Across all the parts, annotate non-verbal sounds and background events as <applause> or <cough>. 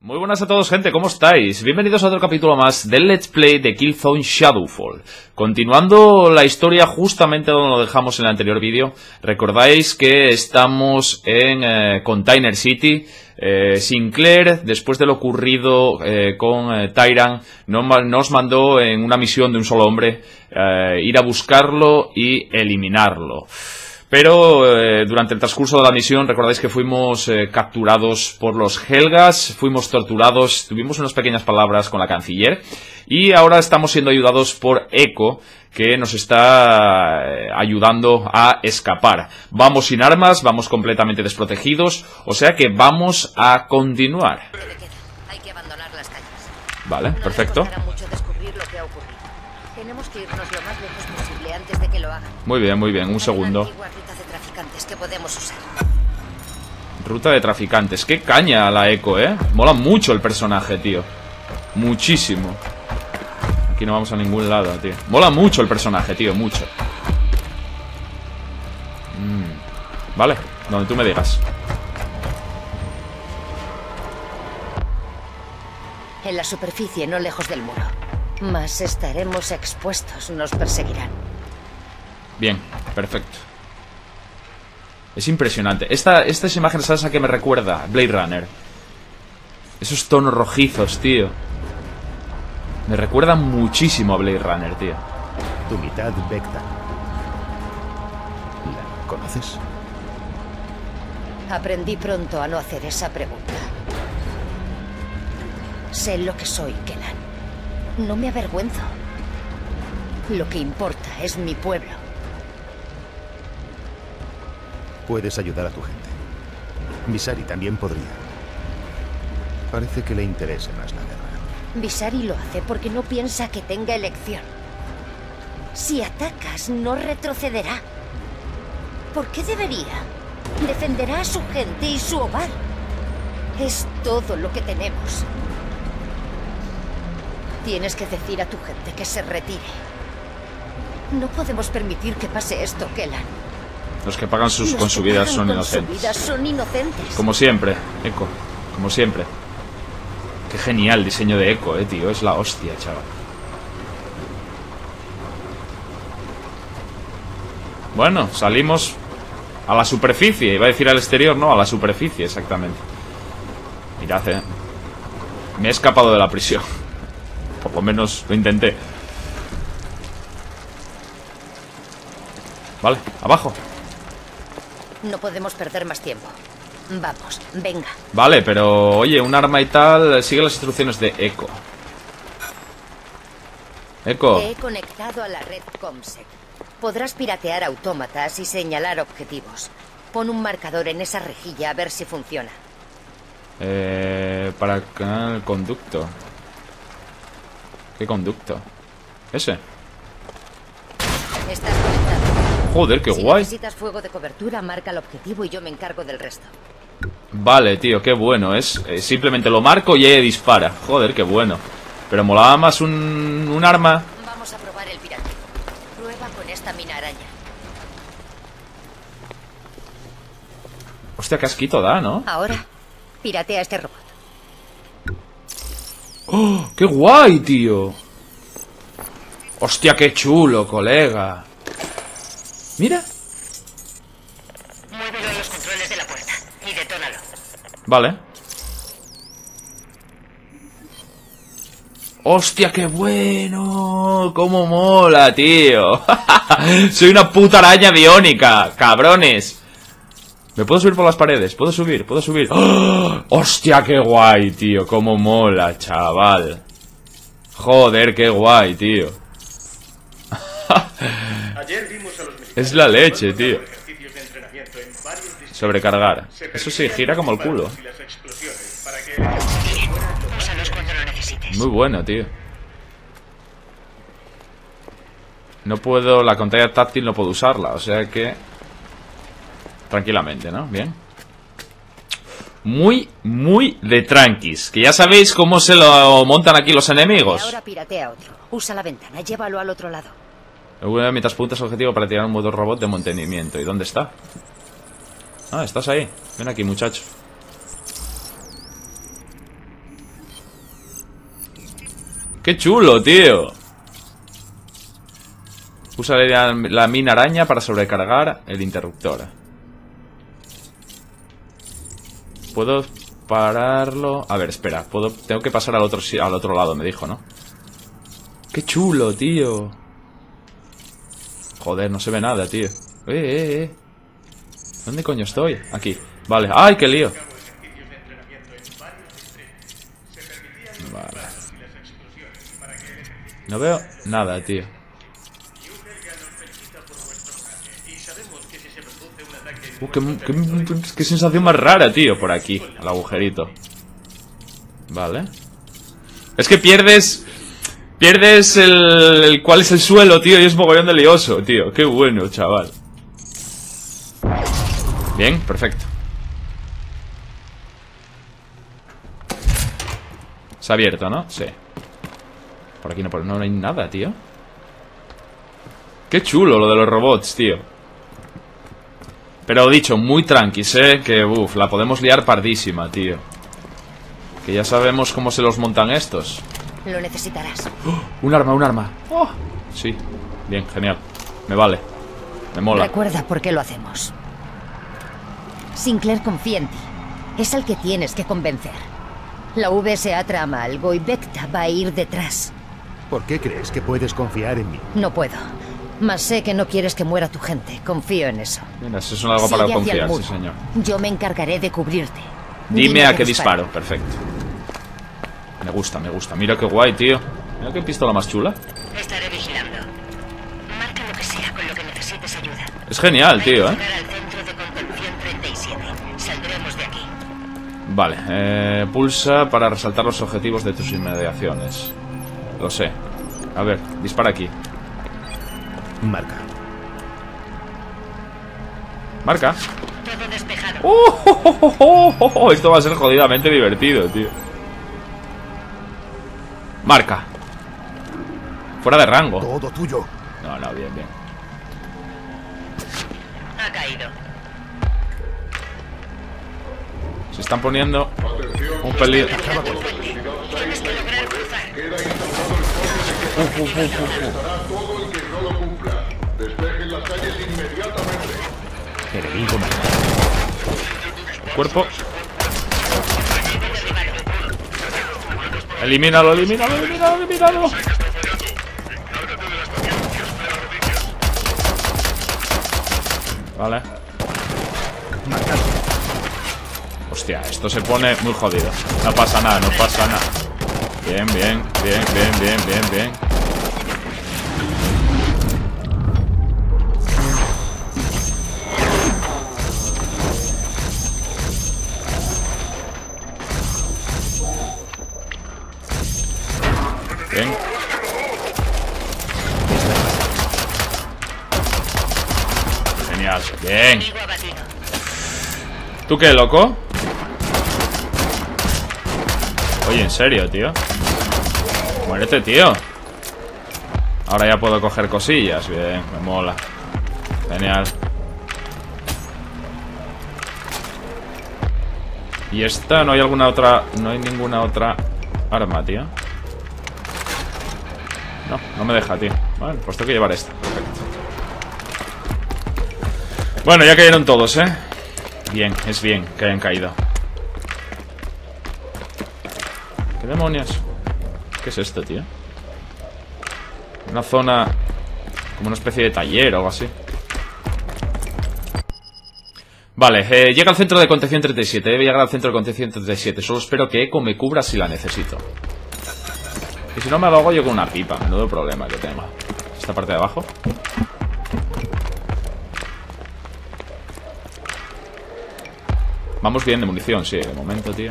Muy buenas a todos gente, ¿cómo estáis? Bienvenidos a otro capítulo más del Let's Play de Killzone Shadowfall. Continuando la historia justamente donde lo dejamos en el anterior vídeo, recordáis que estamos en eh, Container City. Eh, Sinclair, después de lo ocurrido eh, con eh, nos mandó en una misión de un solo hombre ir a buscarlo y eliminarlo. Pero eh, durante el transcurso de la misión recordáis que fuimos eh, capturados por los Helgas, fuimos torturados, tuvimos unas pequeñas palabras con la canciller y ahora estamos siendo ayudados por Echo que nos está eh, ayudando a escapar. Vamos sin armas, vamos completamente desprotegidos, o sea que vamos a continuar. de queda. Hay que abandonar las calles. Vale, No perfecto. Muy bien, muy bien, un segundo. Que podemos usar. Ruta de traficantes. Qué caña la Echo, ¿eh? Mola mucho el personaje, tío. Muchísimo. Aquí no vamos a ningún lado, tío. Mola mucho el personaje, tío, mucho. Mm. Vale, donde tú me digas. En la superficie, no lejos del muro. Mas estaremos expuestos, nos perseguirán. Bien, perfecto. Es impresionante. Esta, estas imágenes, ¿sabes a qué me recuerda? Blade Runner. Esos tonos rojizos, tío. Me recuerdan muchísimo a Blade Runner, tío. Tu mitad Vecta. ¿La conoces? Aprendí pronto a no hacer esa pregunta. Sé lo que soy, Kenan. No me avergüenzo. Lo que importa es mi pueblo. Puedes ayudar a tu gente. Visari también podría. Parece que le interesa más la guerra. Visari lo hace porque no piensa que tenga elección. Si atacas, no retrocederá. ¿Por qué debería? Defenderá a su gente y su hogar. Es todo lo que tenemos. Tienes que decir a tu gente que se retire. No podemos permitir que pase esto, Kellan. Los que pagan sus, con su vida son inocentes. Como siempre, Echo. Como siempre. Qué genial diseño de Echo, eh, tío. Es la hostia, chaval. Bueno, salimos a la superficie. Iba a decir al exterior, no, a la superficie, exactamente. Mirad, eh. Me he escapado de la prisión. <laughs> Por lo menos lo intenté. Vale, abajo. No podemos perder más tiempo. Vamos, venga. Vale, pero oye, un arma y tal, sigue las instrucciones de Echo. Echo, Te he conectado a la red Comsec. Podrás piratear autómatas y señalar objetivos. Pon un marcador en esa rejilla a ver si funciona. eh, para acá el conducto. ¿Qué conducto? Ese. Estás conectado. Joder, qué si guay. necesitas fuego de cobertura, marca el objetivo y yo me encargo del resto. Vale, tío, qué bueno. Es eh, simplemente lo marco y ella dispara. Joder, qué bueno. Pero molaba más un, un arma. Vamos a probar el pirateo. Prueba con esta mina araña. Hostia, qué asquito da, ¿no? Ahora, piratea este robot. ¡Oh! ¡Qué guay, tío! Hostia, qué chulo, colega. Mira. Muévelo en los controles de la puerta y detónalo. Vale. ¡Hostia, qué bueno! ¡Cómo mola, tío! <laughs> Soy una puta araña biónica, cabrones. ¿Me puedo subir por las paredes? ¿Puedo subir? ¿Puedo subir? ¡Oh! <gasps> ¡Hostia, qué guay, tío! ¡Cómo mola, chaval! Joder, qué guay, tío. <laughs> Ayer vimos a los militares Es la leche, tío. Sobrecargar. Se Eso sí, gira como el culo. Muy bueno, tío. No puedo, la pantalla táctil no puedo usarla, o sea que... Tranquilamente, ¿no? Bien. Muy, muy de tranquis. Que ya sabéis cómo se lo montan aquí los enemigos. ahora piratea otro. Usa la ventana, llévalo al otro lado. V mientras puntas objetivo para tirar un motor robot de mantenimiento. ¿Y dónde está? Ah, estás ahí. Ven aquí, muchacho. ¡Qué chulo, tío! Usa la, la mina araña para sobrecargar el interruptor. ¿Puedo pararlo? A ver, espera. Puedo, tengo que pasar al otro, al otro lado, me dijo, ¿no? ¡Qué chulo, tío! Joder, no se ve nada, tío. Eh, eh, eh. ¿Dónde coño estoy? Aquí. Vale. ¡Ay, qué lío! Vale. No veo nada, tío. Uh, qué, qué- qué sensación más rara, tío, por aquí, al agujerito. Vale. Es que pierdes... Pierdes el, cuál es el suelo, tío, y es mogollón de lioso, tío. Qué bueno, chaval. Bien, perfecto. Se ha abierto, ¿no? Sí. Por aquí no, por- no hay nada, tío. Qué chulo lo de los robots, tío. Pero dicho, muy tranquis, ¿eh? Que, uff, la podemos liar pardísima, tío. Que ya sabemos cómo se los montan estos. Lo necesitarás. <gasps> Un arma, un arma. Oh, sí. Bien, genial. Me vale. Me mola. Recuerda por qué lo hacemos. Sinclair confía en ti. Es al que tienes que convencer. La VSA trama algo y Vecta va a ir detrás. ¿Por qué crees que puedes confiar en mí? No puedo. Mas sé que no quieres que muera tu gente. Confío en eso. Mira, eso es algo para el confiar, sí, señor. Yo me encargaré de cubrirte. Dime a qué disparo. Perfecto. Me gusta, me gusta. Mira qué guay, tío. Mira qué pistola más chula. Estaré vigilando. Marca lo que sea con lo que necesites ayuda. Es genial, tío, ¿eh? Llegar al centro de contención 37. Saldremos de aquí. Vale, eh, pulsa para resaltar los objetivos de tus inmediaciones. Lo sé. A ver, dispara aquí. Marca. Marca. Todo despejado. ¡Oh, oh, oh, oh, oh, oh! Esto va a ser jodidamente divertido, tío. Marca. Fuera de rango. Todo tuyo. No, no, bien, bien. Ha caído. Se están poniendo un pelín. Tienes que lograr cruzar. Uf, Elimínalo, elimínalo, elimínalo, elimínalo. Vale. Hostia, esto se pone muy jodido. No pasa nada, no pasa nada. Bien, bien, bien, bien, bien, bien, bien. ¿Tú qué, loco? Oye, en serio, tío. Muérete, tío. Ahora ya puedo coger cosillas. Bien, me mola. Genial. Y esta, no hay alguna otra. No hay ninguna otra arma, tío. No, no me deja, tío. Bueno, pues tengo que llevar esta. Perfecto. Bueno, ya cayeron todos, ¿eh? Bien, es bien que hayan caído. ¿Qué demonios? ¿Qué es esto, tío? Una zona... Como una especie de taller o algo así. Vale, eh, llega al centro de contención 37. Debe llegar al centro de contención 37. Solo espero que Echo me cubra si la necesito. Y si no me ahogo yo con una pipa. Menudo problema que tengo. Esta parte de abajo. Vamos bien de munición, sí, de momento, tío.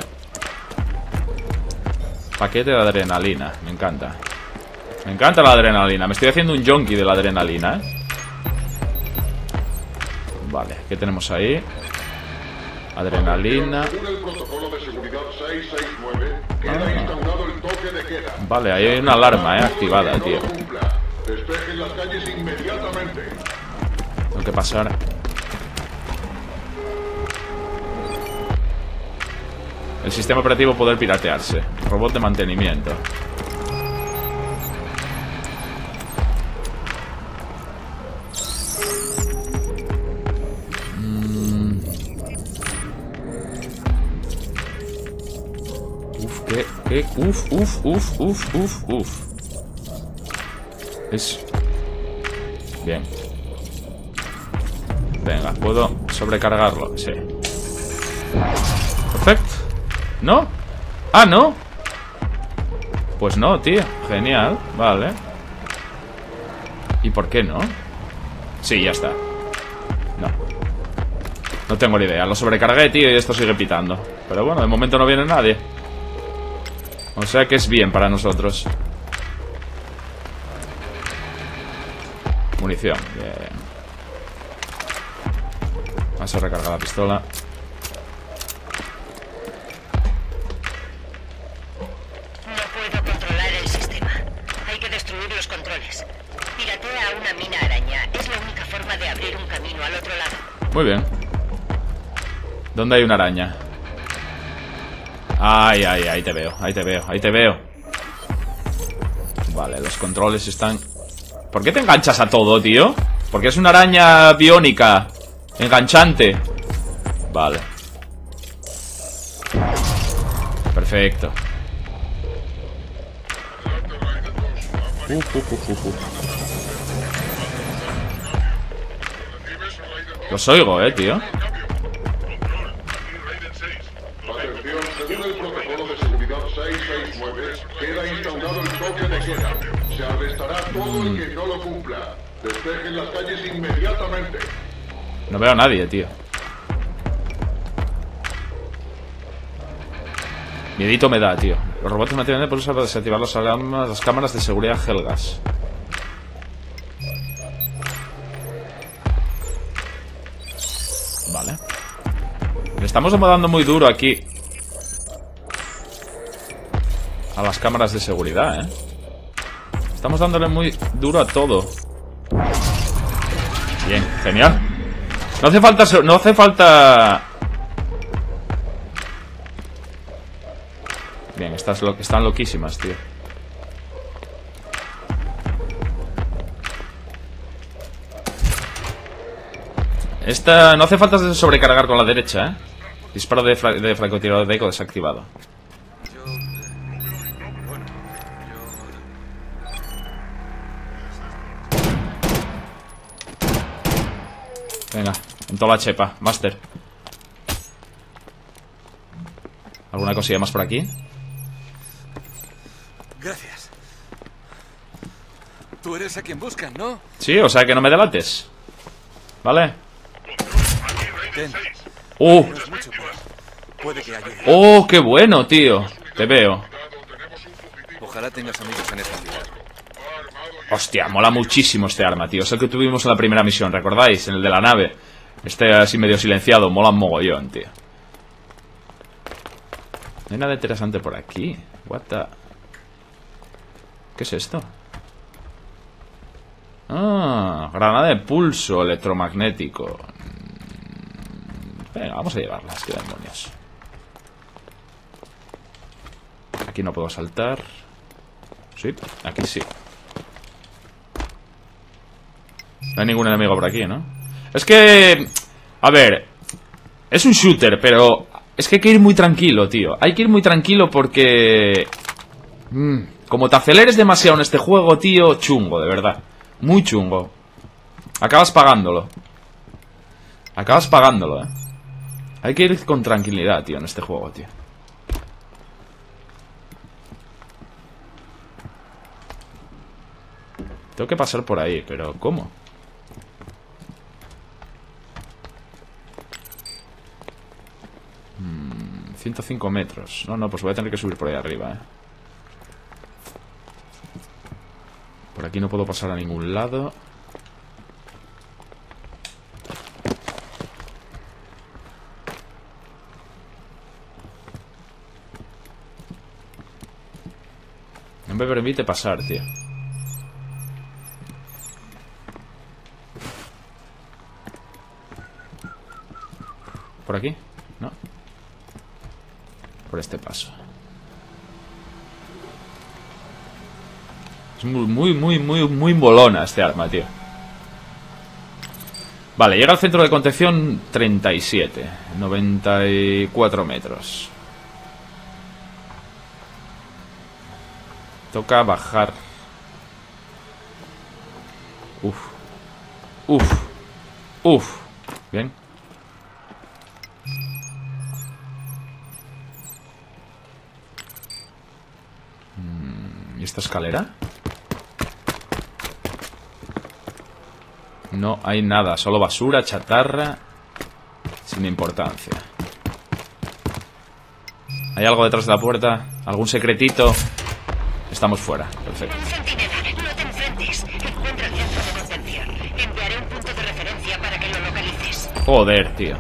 Paquete de adrenalina, me encanta. Me encanta la adrenalina. Me estoy haciendo un junkie de la adrenalina, ¿eh? Vale, ¿qué tenemos ahí? Adrenalina. Según el protocolo de seguridad 669, queda Ah. instaurado el toque de queda. Vale, ahí hay una alarma, ¿eh? Activada, tío. Tengo que pasar. El sistema operativo poder piratearse. Robot de mantenimiento. Mm. Uf, qué, qué, uf, uf, uf, uf, uf, uf. Es... Bien. Venga, ¿puedo sobrecargarlo? Sí. ¿No? Ah, ¿no? Pues no, tío. Genial. Vale. ¿Y por qué no? Sí, ya está. No. No tengo ni idea. Lo sobrecargué, tío, y esto sigue pitando. Pero bueno, de momento no viene nadie. O sea que es bien para nosotros. Munición. Bien. Vamos a recargar la pistola. Muy bien. ¿Dónde hay una araña? Ay, ay, ahí te veo, ahí te veo, ahí te veo. Vale, los controles están... ¿Por qué te enganchas a todo, tío? Porque es una araña biónica. Enganchante. Vale. Perfecto. Uh, uh, uh, Los oigo, eh, tío. Atención, según el protocolo de seguridad 669, queda instaurado el toque de queda. Se arrestará todo el que no lo cumpla. Despejen las calles inmediatamente. No veo a nadie, tío. Miedito me da, tío. Los robots mantienen por usar para desactivar los alarmas, las cámaras de seguridad Helgas. Estamos dando muy duro aquí. A las cámaras de seguridad, ¿eh? Estamos dándole muy duro a todo. Bien, genial. No hace falta... No hace falta... Bien, estas lo, están loquísimas, tío. Esta... No hace falta sobrecargar con la derecha, ¿eh? Disparo de, fra de francotirador de eco desactivado. Venga, en toda la chepa, Master. ¿Alguna cosilla más por aquí? Gracias. Tú eres a quien buscan, ¿no? Sí, o sea que no me delates. ¿Vale? Ten, ¡Uh! no mucho, puede que haya. ¡Oh, qué bueno, tío! Te veo. Ojalá tengas amigos en esta ciudad. Hostia, mola muchísimo este arma, tío. Es el que tuvimos en la primera misión, ¿recordáis? En el de la nave. Este así medio silenciado, mola un mogollón, tío. No hay nada interesante por aquí. What the... ¿Qué es esto? Ah, granada de pulso electromagnético. Venga, vamos a llevarlas, qué demonios. Aquí no puedo saltar. Sí, aquí sí. No hay ningún enemigo por aquí, ¿no? Es que... A ver... Es un shooter, pero... Es que hay que ir muy tranquilo, tío. Hay que ir muy tranquilo porque... mm, como te aceleres demasiado en este juego, tío, chungo, de verdad. Muy chungo. Acabas pagándolo. Acabas pagándolo, eh. Hay que ir con tranquilidad, tío, en este juego, tío. Tengo que pasar por ahí, pero ¿cómo? Mm, 105 metros. No, no, pues voy a tener que subir por ahí arriba, eh. Por aquí no puedo pasar a ningún lado. No me permite pasar, tío. ¿Por aquí? No. Por este paso. Es muy, muy, muy, muy, molona este arma, tío. Vale, llega al centro de contención 37. 94 metros. Toca bajar. Uf. Uf. Uf. Bien. Esta escalera? No hay nada, solo basura, chatarra Sin importancia ¿Hay algo detrás de la puerta? ¿Algún secretito? Estamos fuera, perfecto Un centinela, no te enfrentes. Encuentra el centro de contención. Enviaré un punto de referencia para que lo localices. Joder, tío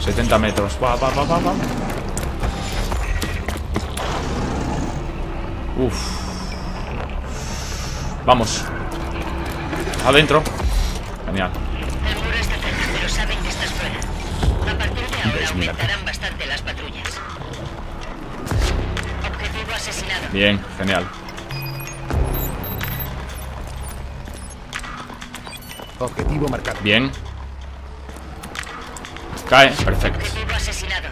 70 metros va, va, va, va, va. Uf Vamos Adentro Genial El muro está cerca, pero saben que estás fuera. A partir de ahora Desmira. aumentarán bastante las patrullas. Objetivo asesinado. Bien, genial Objetivo marcado. Bien Cae, perfecto Objetivo asesinado.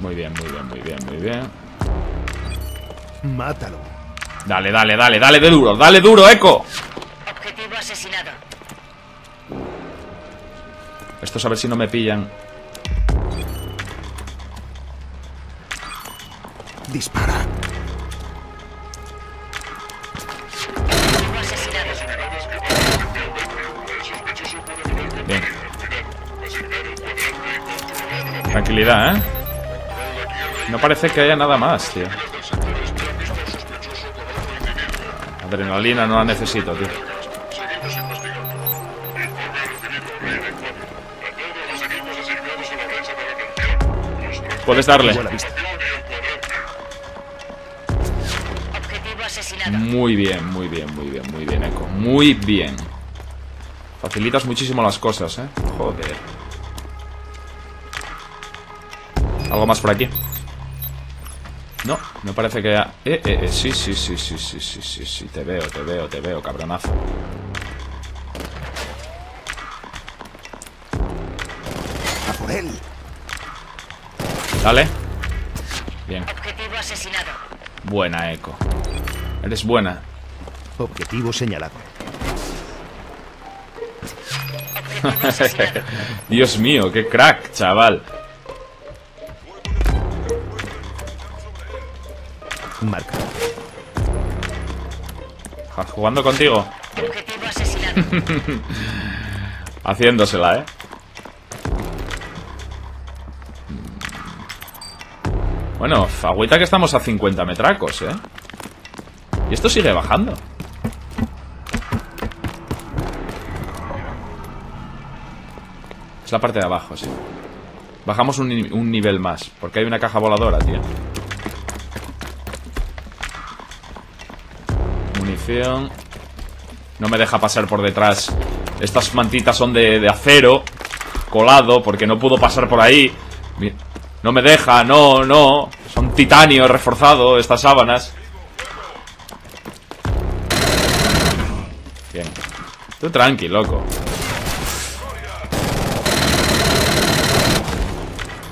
Muy bien, muy bien, muy bien, muy bien Mátalo. Dale, dale, dale, dale de duro Dale duro, Eco Objetivo asesinado. Estos a ver si no me pillan Dispara. Objetivo asesinado. Bien Tranquilidad, ¿eh? No parece que haya nada más, tío Adrenalina no la necesito, tío Puedes darle. Muy bien, muy bien, muy bien, muy bien, Eco Muy bien Facilitas muchísimo las cosas, ¿eh? Joder ¿Algo más por aquí? No, me parece que haya... Eh, eh, eh, sí, sí, sí, sí, sí, sí, sí, sí Te veo, te veo, te veo, cabronazo A por él. Dale Bien, Objetivo asesinado. buena, Eco Eres buena Objetivo señalado. Objetivo. <laughs> Dios mío, qué crack, chaval Marca. Jugando contigo. <laughs> Haciéndosela, ¿eh? Bueno, agüita que estamos a 50 metracos, ¿eh? Y esto sigue bajando Es la parte de abajo, sí Bajamos un, un nivel más Porque hay una caja voladora, tío No me deja pasar por detrás. Estas mantitas son de, acero Colado, porque no pudo pasar por ahí. No me deja, no, no. Son titanio reforzado estas sábanas. Bien. Tú tranqui, loco.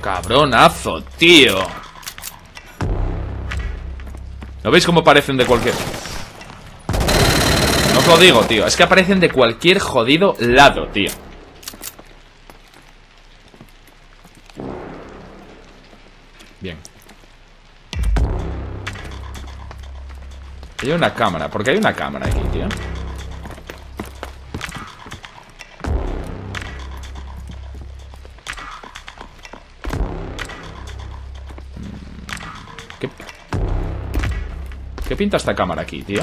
Cabronazo, tío. ¿No veis cómo parecen de cualquier...? Lo digo, tío Es que aparecen de cualquier jodido lado, tío Bien Hay una cámara ¿Por qué hay una cámara aquí, tío? ¿Qué, ¿Qué pinta esta cámara aquí, tío?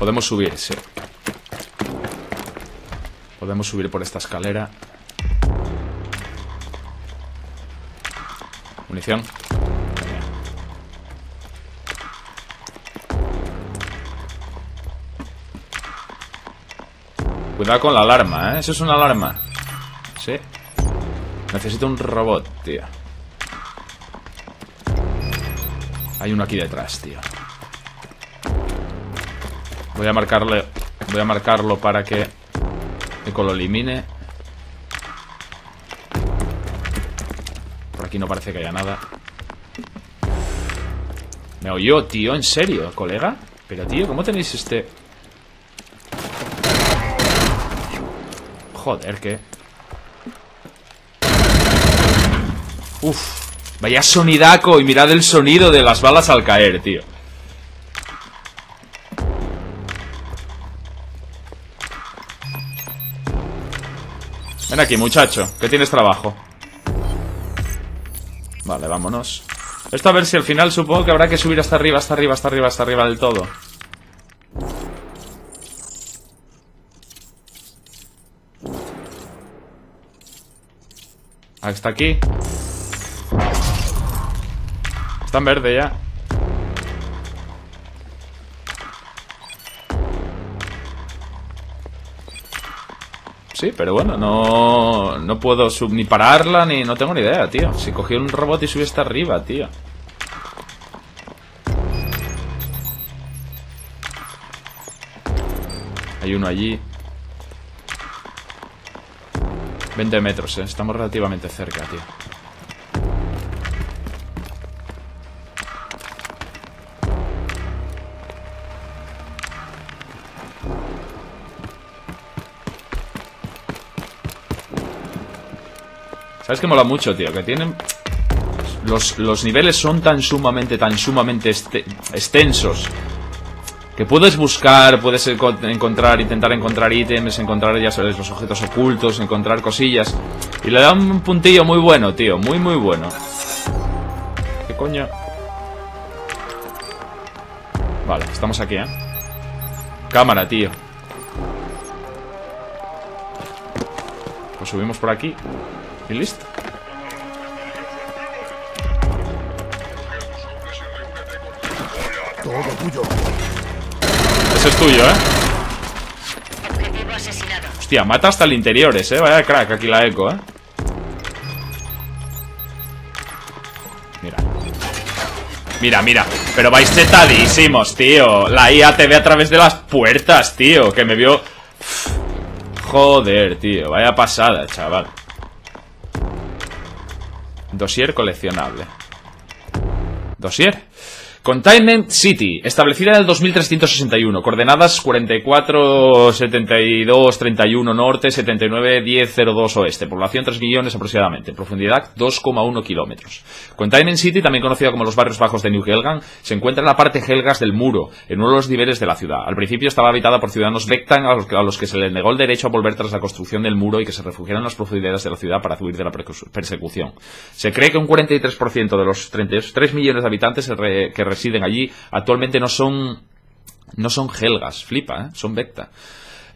Podemos subir, sí. Podemos subir por esta escalera. Munición. Cuidado con la alarma, ¿eh? Eso es una alarma. Sí. Necesito un robot, tío. Hay uno aquí detrás, tío. Voy a marcarle. Voy a marcarlo para que Eco lo elimine. Por aquí no parece que haya nada. Me oyó, tío, ¿en serio, colega? Pero, tío, ¿cómo tenéis este...? Joder, ¿qué? Uf, vaya sonidaco y mirad el sonido de las balas al caer, tío. Aquí, muchacho, que tienes trabajo. Vale, vámonos. Esto a ver si al final supongo que habrá que subir hasta arriba, hasta arriba, hasta arriba, hasta arriba del todo. Ah, está aquí. Está en verde ya. Sí, pero bueno, no, no puedo sub ni pararla ni... No tengo ni idea, tío. Si cogí un robot y subí hasta arriba, tío. Hay uno allí. 20 metros, eh. Estamos relativamente cerca, tío. ¿Sabes que mola mucho, tío? Que tienen... Los, los niveles son tan sumamente, tan sumamente este- extensos que puedes buscar, puedes enco- encontrar, intentar encontrar ítems, encontrar, ya sabes, los objetos ocultos, encontrar cosillas. Y le da un puntillo muy bueno, tío, muy, muy bueno. ¿Qué coño? Vale, estamos aquí, ¿eh? Cámara, tío. Pues subimos por aquí. Y listo. Todo tuyo. Ese es tuyo, ¿eh? Objetivo asesinado. Hostia, mata hasta el interiores, ¿eh? Vaya crack aquí la eco, ¿eh? Mira. Mira, mira. Pero vais chetadísimos, tío. La IA te ve a través de las puertas, tío. Que me vio... Joder, tío. Vaya pasada, chaval. Dosier coleccionable. Dosier. Containment City, establecida en el 2361, coordenadas 44, 72, 31 norte, 79, 10, 02 oeste, población 3 millones aproximadamente, profundidad 2,1 kilómetros. Containment City, también conocida como los barrios bajos de New Helghan, se encuentra en la parte Helgas del muro, en uno de los niveles de la ciudad. Al principio estaba habitada por ciudadanos Vectan a los, que, a los que se les negó el derecho a volver tras la construcción del muro y que se refugiaran en las profundidades de la ciudad para huir de la persecución. Se cree que un 43% de los 33 millones de habitantes que residen allí actualmente no son no son helgas, flipa, ¿eh? son Vecta.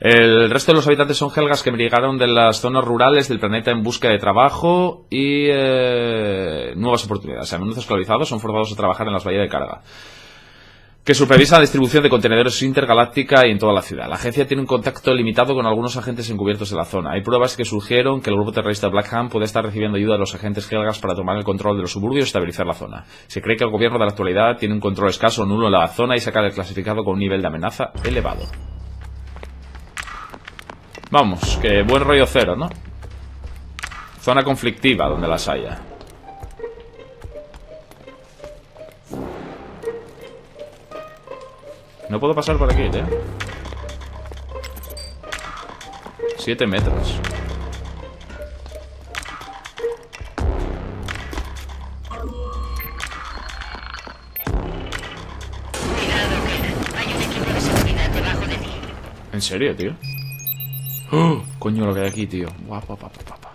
El resto de los habitantes son helgas que migraron de las zonas rurales del planeta en busca de trabajo y eh, nuevas oportunidades. A menudo esclavizados son forzados a trabajar en las bahías de carga que supervisa la distribución de contenedores intergaláctica y en toda la ciudad. La agencia tiene un contacto limitado con algunos agentes encubiertos de la zona. Hay pruebas que surgieron que el grupo terrorista Black Hand puede estar recibiendo ayuda de los agentes helgas para tomar el control de los suburbios y estabilizar la zona. Se cree que el gobierno de la actualidad tiene un control escaso o nulo en la zona y se acaba clasificado con un nivel de amenaza elevado. Vamos, que buen rollo cero, ¿no? Zona conflictiva donde las haya. No puedo pasar por aquí, ¿eh? Siete metros. Cuidado, Ken. Hay un equipo de seguridad debajo de ti. ¿En serio, tío? ¡Oh! Coño, lo que hay aquí, tío. Guapa, guapa, guapa.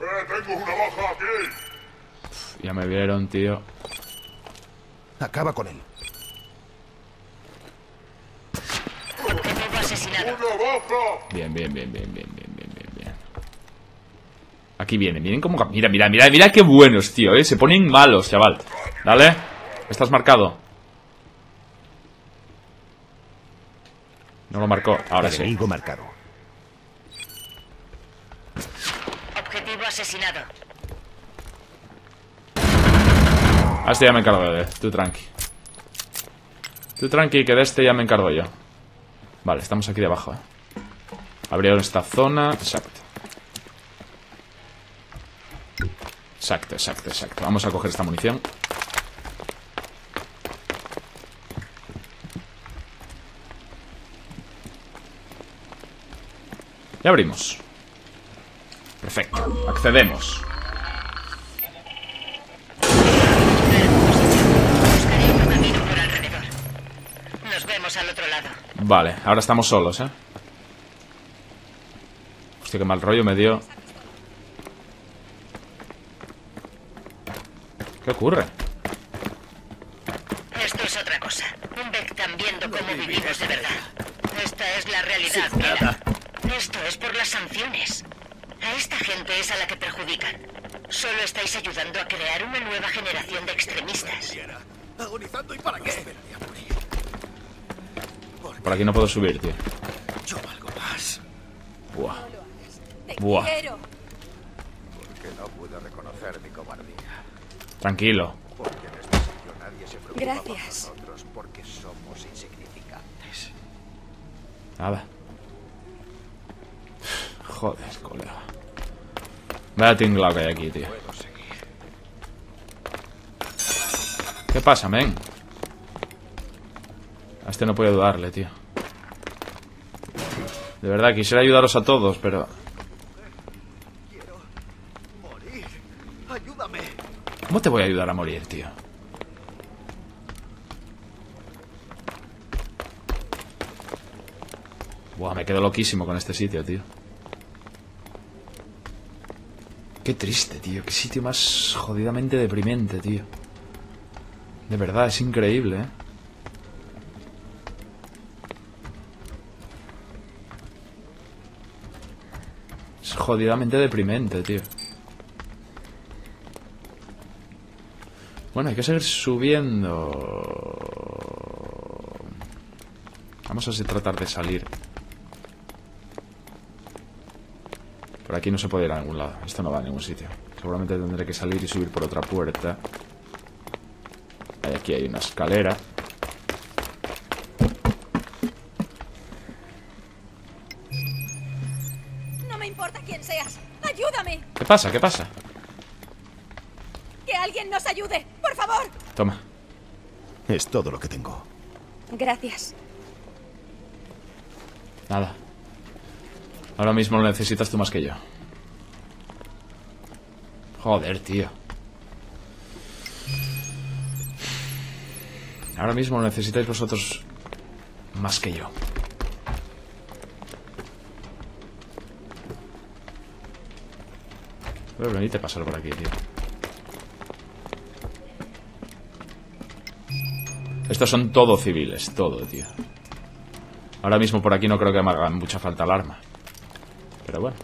¡Eh, tengo una baja aquí! Ya me vieron, tío. Acaba con él. Objetivo asesinado. Bien, bien, bien, bien, bien, bien, bien, bien, bien. Aquí vienen, vienen como... Mira, mira, mira, mira qué buenos, tío, eh. Se ponen malos, chaval. Dale. ¿Estás marcado? No lo marcó. Ahora sí. Enemigo marcado. Objetivo asesinado. A este ya me encargo de él. Tú tranqui. Tú tranqui, que de este ya me encargo yo. Vale, estamos aquí debajo, ¿eh? Esta zona. Exacto. Exacto, exacto, exacto. Vamos a coger esta munición. Y abrimos. Perfecto. Accedemos. Buscaré otro camino por alrededor. Nos vemos al otro lado. Vale, ahora estamos solos, ¿eh? Hostia, qué mal rollo me dio. ¿Qué ocurre? Esto es otra cosa. Un Vectan viendo cómo vivimos de verdad. Esta es la realidad, mira. Esto es por las sanciones. A esta gente es a la que perjudican. Solo estáis ayudando a crear una nueva generación de extremistas. Agonizando y para qué? Por aquí no puedo subir, tío. Yo valgo más. Buah. Buah. Que no pude reconocer mi cobardía. Tranquilo. Porque en este sitio nadie se preocupa Gracias. por nosotros porque somos insignificantes. Nada. Joder, colega. Vaya tinglado que hay aquí, tío. ¿Qué pasa, men? Este no puedo ayudarle, tío. De verdad, quisiera ayudaros a todos, pero... ¿Cómo te voy a ayudar a morir, tío? Buah, me quedo loquísimo con este sitio, tío. Qué triste, tío. Qué sitio más jodidamente deprimente, tío. De verdad, es increíble, ¿eh? Jodidamente deprimente, tío. Bueno, hay que seguir subiendo. Vamos a tratar de salir. Por aquí no se puede ir a ningún lado. Esto no va a ningún sitio. Seguramente tendré que salir y subir por otra puerta. Aquí hay una escalera. Pasa? ¿Qué pasa? ¡Que alguien nos ayude! ¡Por favor! Toma. Es todo lo que tengo. Gracias. Nada. Ahora mismo lo necesitas tú más que yo. Joder, tío. Ahora mismo lo necesitáis vosotros más que yo. Voy a a pasar por aquí, tío. Estos son todo civiles, todo, tío. Ahora mismo por aquí no creo que me haga mucha falta el arma. Pero bueno.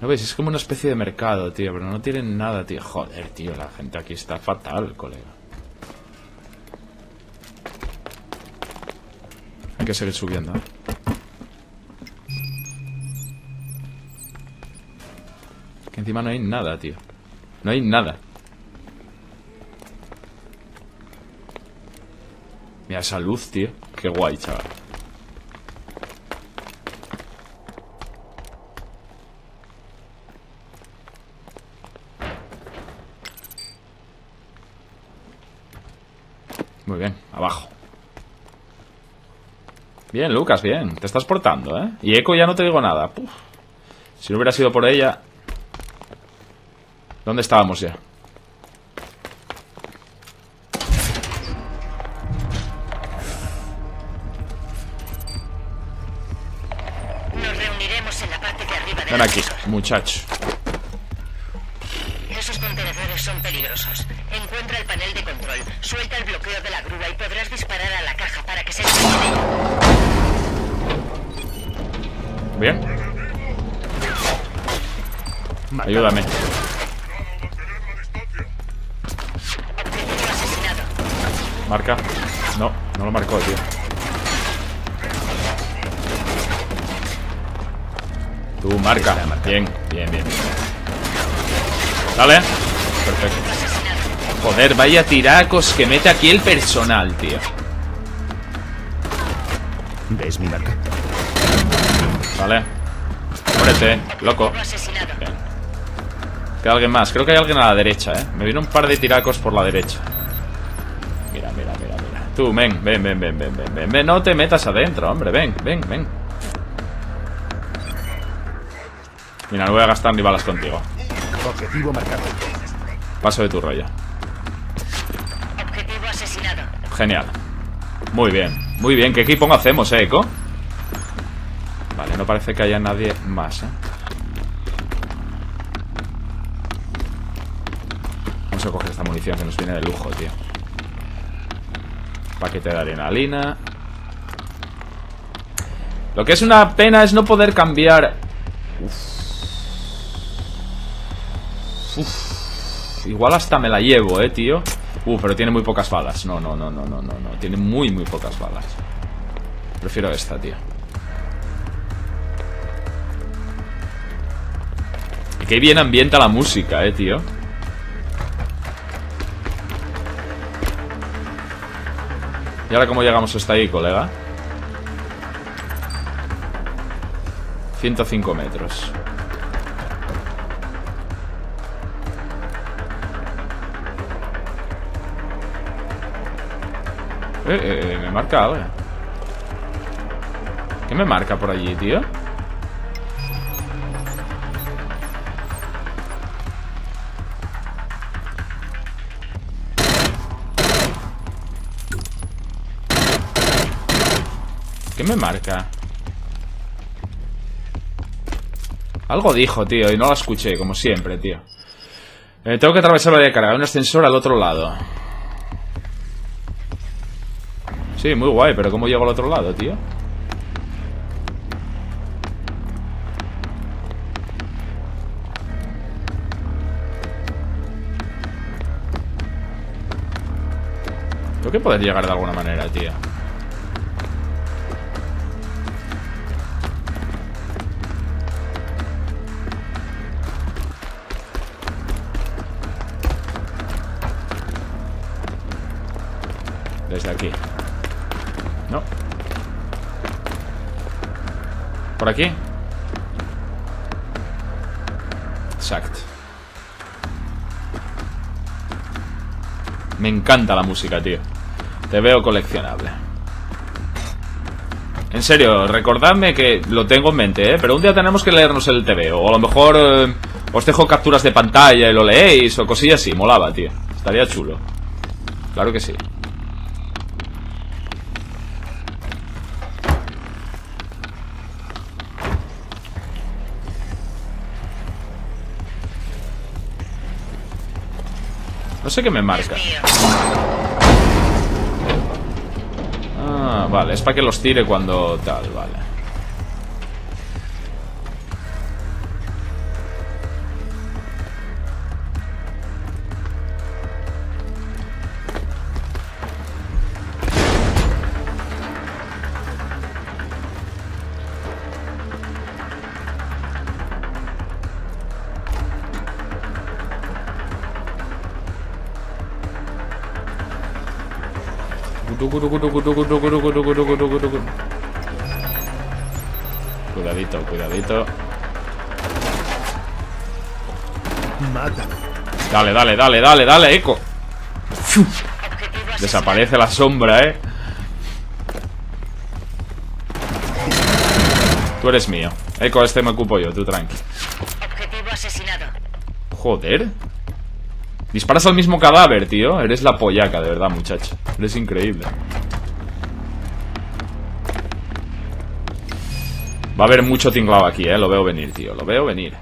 ¿No veis? Es como una especie de mercado, tío. Pero no tienen nada, tío. Joder, tío. La gente aquí está fatal, colega. Hay que seguir subiendo, ¿eh? Que encima no hay nada, tío. No hay nada. Mira esa luz, tío. Qué guay, chaval. Muy bien, abajo. Bien, Lucas, bien. Te estás portando, ¿eh? Y Eco ya no te digo nada. Puf. Si no hubiera sido por ella... ¿Dónde estábamos ya? Nos reuniremos en la parte de arriba del Ven aquí, muchacho. Bien. Ayúdame. Marca. No, no lo marcó, tío. Tú, marca. Bien, bien, bien. Dale. Perfecto. Joder, vaya tiracos que mete aquí el personal, tío. ¿Ves mi marca? Vale. Muérete, loco. Bien. Queda alguien más. Creo que hay alguien a la derecha, ¿eh? Me viene un par de tiracos por la derecha. Mira, mira, mira, mira. Tú, ven, ven, ven, ven, ven, ven, ven. ven. No te metas adentro, hombre. Ven, ven, ven. Mira, no voy a gastar ni balas contigo. Objetivo marcado. Paso de tu rollo. Objetivo asesinado. Genial. Muy bien. Muy bien. ¿Qué equipo hacemos, eh, Eco? Vale, no parece que haya nadie más, ¿eh? Vamos a coger esta munición que nos viene de lujo, tío. Paquete de adrenalina. Lo que es una pena es no poder cambiar... Igual hasta me la llevo, eh, tío. Uh, pero tiene muy pocas balas. No, no, no, no, no, no, no. Tiene muy, muy pocas balas. Prefiero esta, tío. Qué bien ambienta la música, eh, tío. ¿Y ahora cómo llegamos hasta ahí, colega? 105 metros. Eh, eh, me marca algo. ¿Qué me marca por allí, tío? ¿Qué me marca? Algo dijo, tío, y no lo escuché, como siempre, tío. Eh, tengo que atravesar la de carga, un ascensor al otro lado. Sí, muy guay, pero ¿cómo llego al otro lado, tío? Tengo que poder llegar de alguna manera, tío. Aquí. No. ¿Por aquí? Exacto. Me encanta la música, tío. Te veo coleccionable. En serio, recordadme que lo tengo en mente, ¿eh? Pero un día tenemos que leernos el TV. O a lo mejor eh, os dejo capturas de pantalla y lo leéis o cosillas así. Molaba, tío. Estaría chulo. Claro que sí. Sé qué me marca. Ah, vale, es para que los tire cuando tal, vale. Cuidadito, cuidadito. Mátalo. Dale, dale, dale, dale, dale, eco. Desaparece la sombra, eh. Tú eres mío. Eco, este me ocupo yo, tú tranqui. Objetivo asesinado. Joder. Disparas al mismo cadáver, tío. Eres la pollaca, de verdad, muchacho. Eres increíble. Va a haber mucho tinglado aquí, eh. Lo veo venir, tío. Lo veo venir.